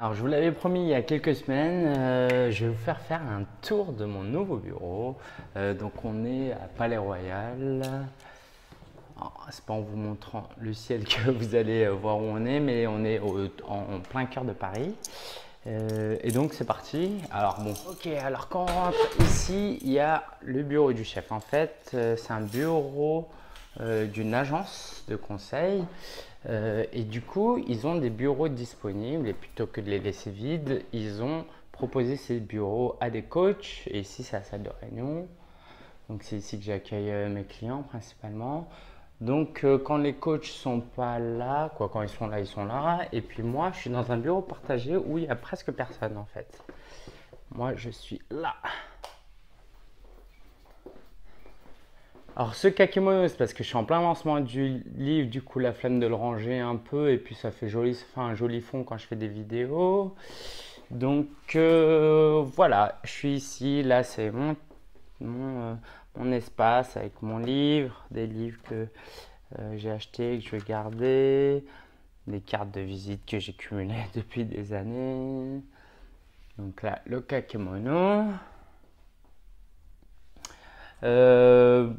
Alors je vous l'avais promis il y a quelques semaines, euh, je vais vous faire faire un tour de mon nouveau bureau. Euh, donc on est à Palais Royal. C'est pas en vous montrant le ciel que vous allez euh, voir où on est, mais on est en, plein cœur de Paris. et donc c'est parti. Alors bon, ok. Alors quand on rentre ici, il y a le bureau du chef. En fait, c'est un bureau d'une agence de conseil. Euh, et du coup, ils ont des bureaux disponibles et plutôt que de les laisser vides, ils ont proposé ces bureaux à des coachs. Et ici, c'est la salle de réunion. Donc, c'est ici que j'accueille euh, mes clients principalement. Donc, euh, quand les coachs sont pas là, quoi, quand ils sont là, ils sont là. Et puis moi, je suis dans un bureau partagé où il y a presque personne en fait. Moi, je suis là. Alors ce kakemono, c'est parce que je suis en plein lancement du livre, du coup la flemme de le ranger un peu et puis ça fait joli, ça fait un joli fond quand je fais des vidéos. Donc euh, voilà, je suis ici, là c'est mon, mon, euh, espace avec mon livre, des livres que euh, j'ai achetés, que je vais garder, des cartes de visite que j'ai cumulées depuis des années. Donc là, le kakemono. Euh,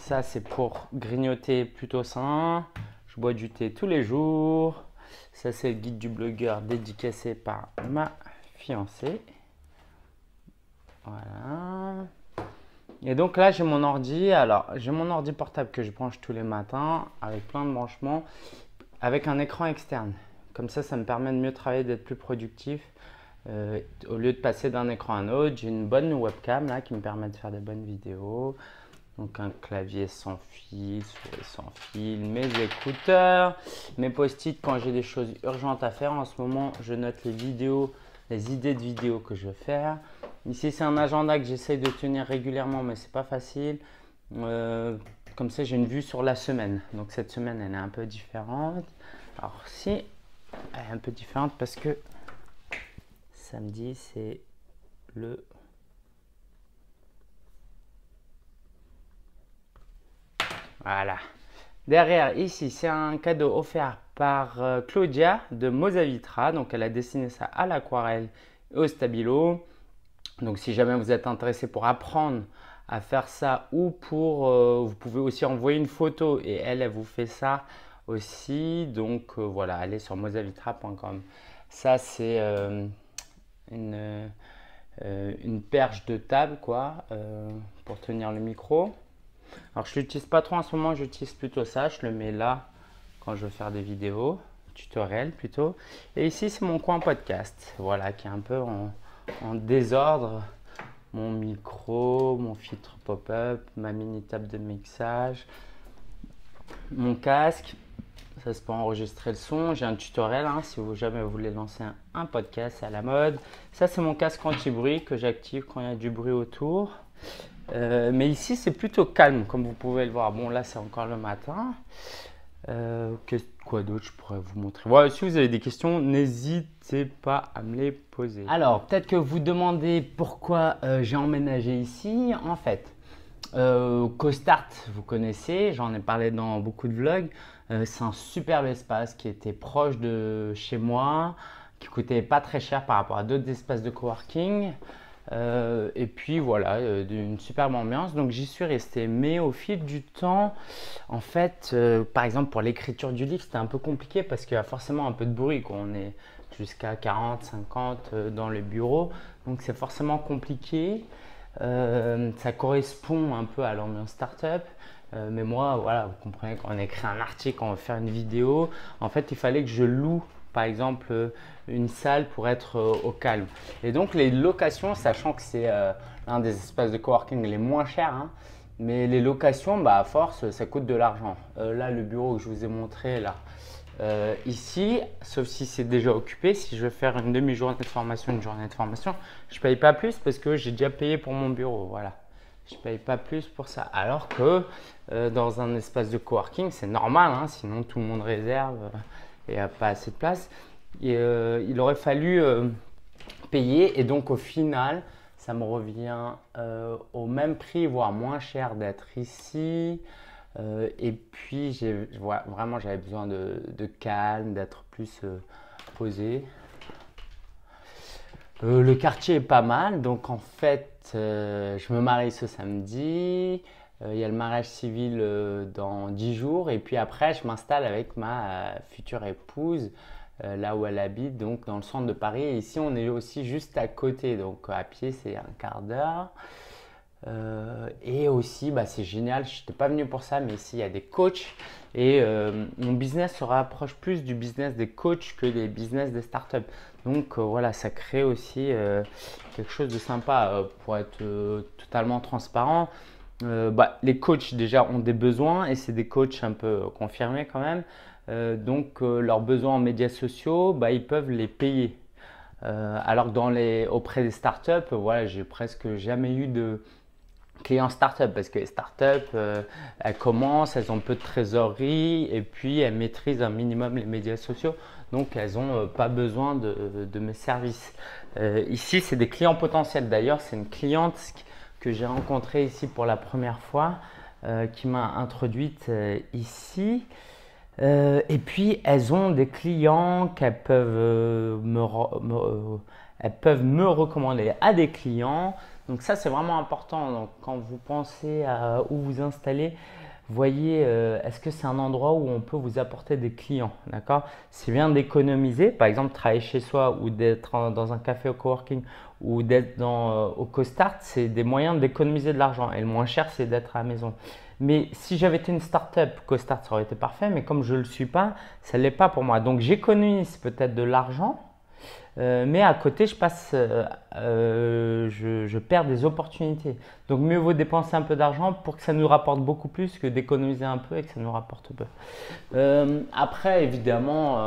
ça, c'est pour grignoter plutôt sain. Je bois du thé tous les jours. Ça, c'est le guide du blogueur dédicacé par ma fiancée. Voilà. Et donc là, j'ai mon ordi. Alors, j'ai mon ordi portable que je branche tous les matins avec plein de branchements, avec un écran externe. Comme ça, ça me permet de mieux travailler, d'être plus productif. Euh, au lieu de passer d'un écran à un autre, j'ai une bonne webcam là qui me permet de faire des bonnes vidéos. Donc un clavier sans fil, sans fil, mes écouteurs, mes post-it quand j'ai des choses urgentes à faire. En ce moment, je note les vidéos, les idées de vidéos que je veux faire. Ici, c'est un agenda que j'essaye de tenir régulièrement, mais c'est pas facile. Euh, comme ça, j'ai une vue sur la semaine. Donc cette semaine, elle est un peu différente. Alors si, elle est un peu différente parce que samedi, c'est le Voilà. Derrière, ici, c'est un cadeau offert par euh, Claudia de Mozavitra. Donc, elle a dessiné ça à l'aquarelle et au stabilo. Donc, si jamais vous êtes intéressé pour apprendre à faire ça ou pour, euh, vous pouvez aussi envoyer une photo et elle, elle vous fait ça aussi. Donc, euh, voilà, allez sur mozavitra.com. Ça, c'est une perche de table, quoi, pour tenir le micro. Alors je l'utilise pas trop en ce moment, j'utilise plutôt ça. Je le mets là quand je veux faire des vidéos, tutoriels plutôt. Et ici c'est mon coin podcast, voilà, qui est un peu en, désordre. Mon micro, mon filtre pop-up, ma mini table de mixage, mon casque. Ça c'est pour enregistrer le son. J'ai un tutoriel hein, si vous jamais voulez lancer un, podcast à la mode. Ça c'est mon casque anti-bruit que j'active quand il y a du bruit autour. Euh, mais ici, c'est plutôt calme, comme vous pouvez le voir. Bon, là, c'est encore le matin. Euh, quoi d'autre je pourrais vous montrer? Si vous avez des questions, n'hésitez pas à me les poser. Alors, peut-être que vous demandez pourquoi euh, j'ai emménagé ici. En fait, CoStart, vous connaissez, j'en ai parlé dans beaucoup de vlogs. c'est un superbe espace qui était proche de chez moi, qui coûtait pas très cher par rapport à d'autres espaces de coworking. Euh, et puis voilà, euh, une superbe ambiance. Donc j'y suis resté. Mais au fil du temps, en fait, euh, par exemple pour l'écriture du livre, c'était un peu compliqué parce qu'il y a forcément un peu de bruit. On est jusqu'à 40, 50 dans le bureau. Donc c'est forcément compliqué. ça correspond un peu à l'ambiance startup. mais moi, voilà, vous comprenez, quand on écrit un article, on veut faire une vidéo, en fait, il fallait que je loue par exemple euh, une salle pour être euh, au calme. Et donc les locations, sachant que c'est euh, l'un des espaces de coworking les moins chers, hein, mais les locations, bah, à force, ça coûte de l'argent. là, le bureau que je vous ai montré, là, ici, sauf si c'est déjà occupé, si je veux faire une demi-journée de formation, une journée de formation, je ne paye pas plus parce que j'ai déjà payé pour mon bureau. Voilà. Je ne paye pas plus pour ça. Alors que dans un espace de coworking, c'est normal, hein, sinon tout le monde réserve pas assez de place. Et, euh, il aurait fallu euh, payer et donc au final, ça me revient euh, au même prix, voire moins cher d'être ici. et puis, vraiment, j'avais besoin de, calme, d'être plus posé. Le quartier est pas mal, donc en fait, je me marie ce samedi. Il y a le mariage civil dans 10 jours, et puis après, je m'installe avec ma future épouse là où elle habite, donc dans le centre de Paris. Et ici, on est aussi juste à côté, donc à pied, c'est un quart d'heure. Euh, et aussi, bah, c'est génial, je n'étais pas venu pour ça, mais ici il y a des coachs. Et euh, mon business se rapproche plus du business des coachs que des business des startups. Donc euh, voilà, ça crée aussi quelque chose de sympa pour être totalement transparent. Bah, les coachs déjà ont des besoins et c'est des coachs un peu confirmés quand même. donc leurs besoins en médias sociaux, bah, ils peuvent les payer. alors que auprès des startups, j'ai presque jamais eu de, clients startup parce que les startups, euh, elles commencent, elles ont peu de trésorerie et puis elles maîtrisent un minimum les médias sociaux. Donc, elles n'ont euh, pas besoin de, mes services. Euh, ici, c'est des clients potentiels. D'ailleurs, c'est une cliente que j'ai rencontrée ici pour la première fois qui m'a introduite ici. et puis, elles ont des clients qu'elles peuvent me recommander à des clients donc ça, c'est vraiment important. Donc, quand vous pensez à où vous installer, voyez, euh, est-ce que c'est un endroit où on peut vous apporter des clients D'accord? C'est bien d'économiser, par exemple, travailler chez soi ou d'être dans un café au coworking ou d'être dans, euh, au CoStart, c'est des moyens d'économiser de l'argent. Et le moins cher, c'est d'être à la maison. Mais si j'avais été une startup, CoStart, ça aurait été parfait. Mais comme je ne le suis pas, ça ne l'est pas pour moi. Donc j'économise peut-être de l'argent euh, mais à côté, je passe, euh, euh, je, perds des opportunités. Donc, mieux vaut dépenser un peu d'argent pour que ça nous rapporte beaucoup plus que d'économiser un peu et que ça nous rapporte peu. après, évidemment,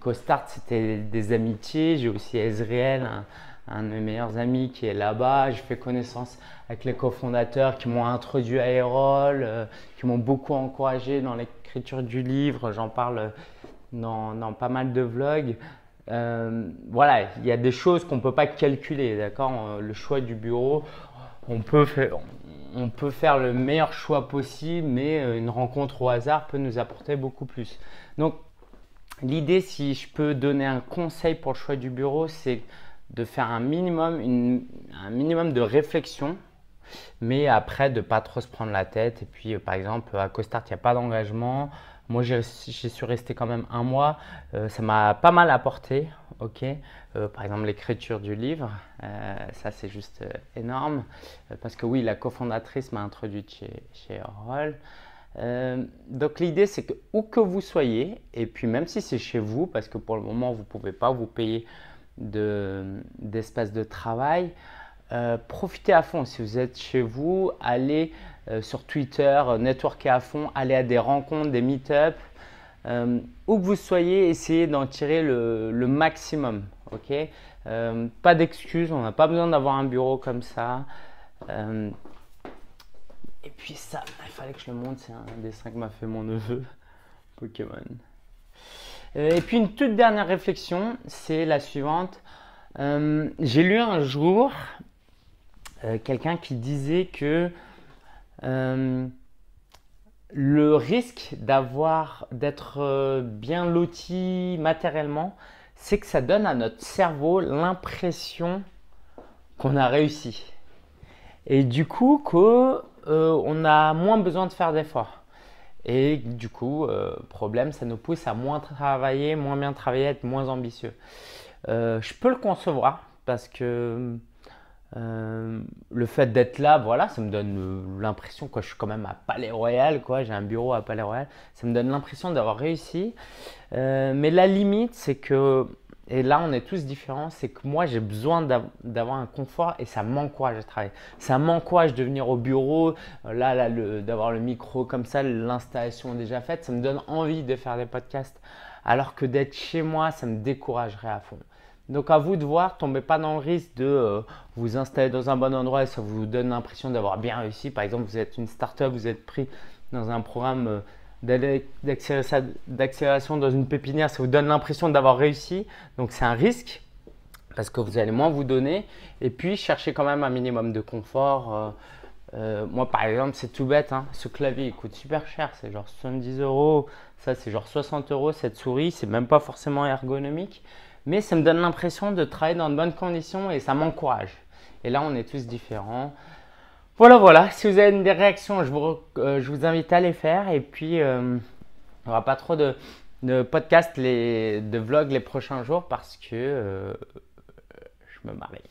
CoStart, c'était des amitiés. J'ai aussi Ezreal, un, de mes meilleurs amis qui est là-bas. J'ai fait connaissance avec les cofondateurs qui m'ont introduit à Aerol, qui m'ont beaucoup encouragé dans l'écriture du livre. J'en parle dans, pas mal de vlogs. Euh, voilà, il y a des choses qu'on ne peut pas calculer, d'accord? Euh, Le choix du bureau, on peut, faire, on peut faire le meilleur choix possible, mais euh, une rencontre au hasard peut nous apporter beaucoup plus. Donc, l'idée, si je peux donner un conseil pour le choix du bureau, c'est de faire un minimum, un minimum de réflexion, mais après de ne pas trop se prendre la tête. Et puis, par exemple, à Costart, il n'y a pas d'engagement. Moi, j'ai suis resté quand même un mois. Euh, ça m'a pas mal apporté. ok euh, par exemple, l'écriture du livre, euh, ça c'est juste énorme. parce que oui, la cofondatrice m'a introduite chez, chez Roll. donc l'idée c'est que où que vous soyez, et puis même si c'est chez vous, parce que pour le moment vous ne pouvez pas vous payer d'espace de, travail, profitez à fond. Si vous êtes chez vous, allez euh, sur Twitter, euh, networker à fond, aller à des rencontres, des meet-up. Euh, où que vous soyez, essayez d'en tirer le, maximum. pas d'excuses, on n'a pas besoin d'avoir un bureau comme ça. et puis ça, il fallait que je le montre, c'est un dessin que m'a fait mon neveu, Pokémon. Et puis une toute dernière réflexion, c'est la suivante. J'ai lu un jour quelqu'un qui disait que euh, le risque d'avoir d'être euh, bien loti matériellement, c'est que ça donne à notre cerveau l'impression qu'on a réussi. Et du coup, qu'on euh, a moins besoin de faire d'efforts. Et du coup, problème, ça nous pousse à moins travailler, moins bien travailler, être moins ambitieux. je peux le concevoir parce que euh, le fait d'être là, voilà, ça me donne euh, l'impression, quoi, je suis quand même à Palais Royal, quoi, j'ai un bureau à Palais Royal, ça me donne l'impression d'avoir réussi. Euh, mais la limite, c'est que, et là on est tous différents, c'est que moi j'ai besoin d'avoir un confort et ça m'encourage à travailler. Ça m'encourage de venir au bureau, là, là d'avoir le micro comme ça, l'installation déjà faite, ça me donne envie de faire des podcasts. Alors que d'être chez moi, ça me découragerait à fond. Donc à vous de voir, tombez pas dans le risque de euh, vous installer dans un bon endroit et ça vous donne l'impression d'avoir bien réussi. Par exemple, vous êtes une startup, vous êtes pris dans un programme euh, d'accélération dans une pépinière, ça vous donne l'impression d'avoir réussi. Donc c'est un risque parce que vous allez moins vous donner. Et puis cherchez quand même un minimum de confort. Euh, moi par exemple, c'est tout bête, hein. ce clavier il coûte super cher, c'est genre 70 euros. Ça, c'est genre 60 euros cette souris. C'est même pas forcément ergonomique. Mais ça me donne l'impression de travailler dans de bonnes conditions et ça m'encourage. Et là, on est tous différents. Voilà, voilà. Si vous avez des réactions, je vous, euh, je vous invite à les faire. Et puis, euh, il n'y aura pas trop de, podcasts, de vlogs les prochains jours parce que euh, je me marie.